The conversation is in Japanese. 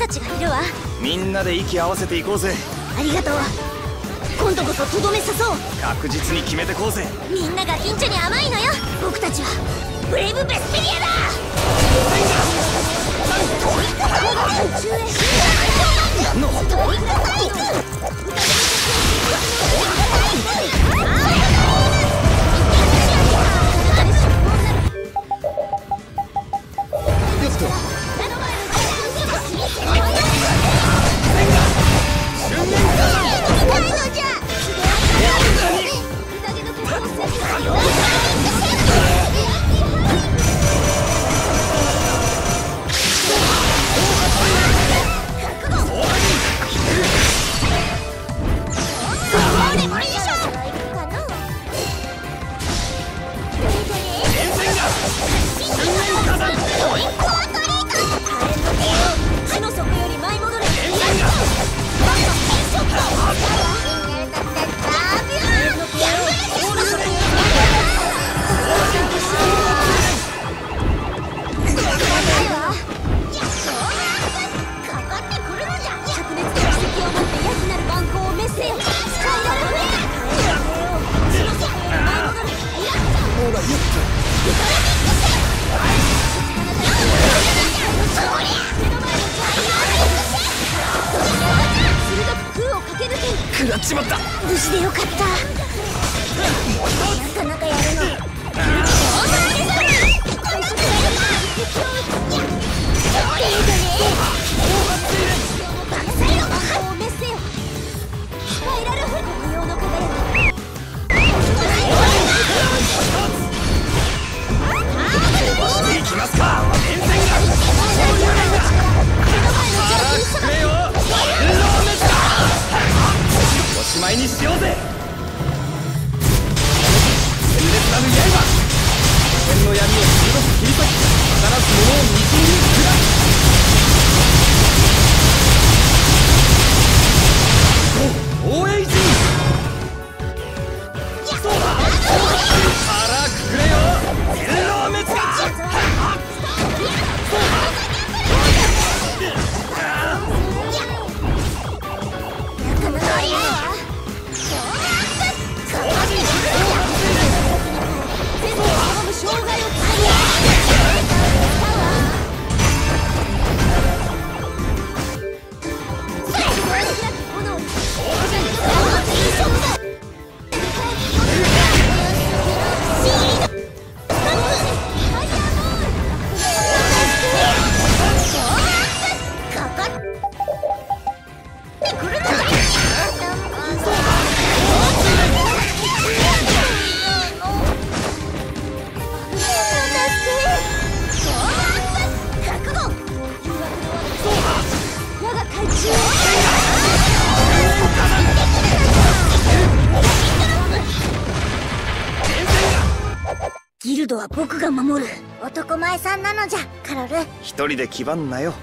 たちがいるわ。みんなで息合わせていこうぜ。ありがとう。今度こそとどめさそう。確実に決めてこうぜ。みんなが緊張に甘いのよ。僕たちは。ブレイブベスピリア無事でよかった。なかなかや鮮烈なる刃天の闇を鋭く切り裂き必ず者を見ギルドは僕が守る。男前さんなのじゃカロル。一人で気張んなよ。